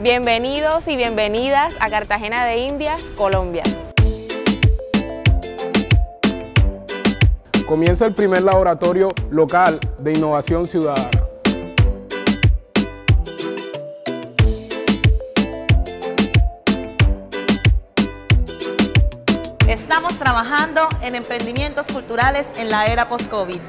Bienvenidos y bienvenidas a Cartagena de Indias, Colombia. Comienza el primer laboratorio local de innovación ciudadana. Estamos trabajando en emprendimientos culturales en la era post-COVID.